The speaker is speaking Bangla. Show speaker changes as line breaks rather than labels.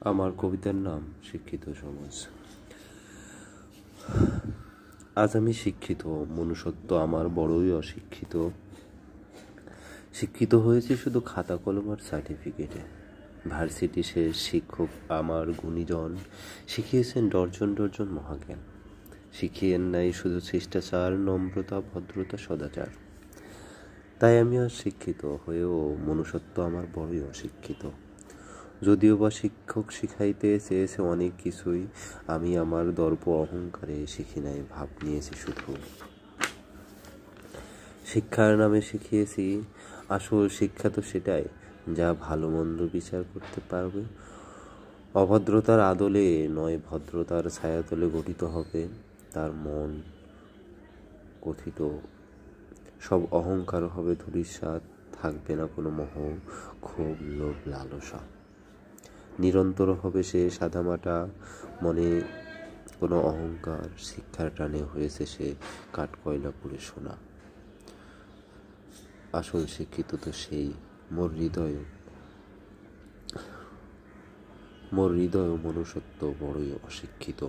আমার কবিতার নাম শিক্ষিত সমাজ। আজ আমি শিক্ষিত, মনুষ্যত্ব আমার বড়ই অশিক্ষিত। শিক্ষিত হয়েছে শুধু খাতা কলম আর সার্টিফিকেটে ভার্সিটি শেষ শিক্ষক আমার গুণীজন, শিখিয়েছেন ডর্জন ডর্জন মহাজ্ঞান। শিখিয়েন নাই শুধু শিষ্টাচার, নম্রতা, ভদ্রতা, সদাচার। তাই আমি আর শিক্ষিত হয়েও মনুষ্যত্ব আমার বড়ই অশিক্ষিত। যদিও বা শিক্ষক শিখাইতে চেয়েছে অনেক কিছুই, আমি আমার দর্প অহংকারে শিখি নাই, ভাব নিয়েছি শুধু। শিক্ষার নামে শিখিয়েছি, আসল শিক্ষা তো সেটাই, যা ভালো মন্দ বিচার করতে পারবে। অভদ্রতার আদলে নয়, ভদ্রতার ছায়াতলে গঠিত হবে, তার মন কথিত সব অহংকার হবে ধূলিসাৎ থাকবে না কোনো মোহ, ক্ষোভ, লোভ, লালসা। নিরন্তর হবে সে সাদামাটা মনে কোনো অহংকার, শিক্ষার টানে হয়েছে সে কাঠকয়লা পুড়ে শোনা আসল শিক্ষিত তো সেই, মোর হৃদয় মোর হৃদয় মনুষ্যত্ব বড়ই অশিক্ষিত।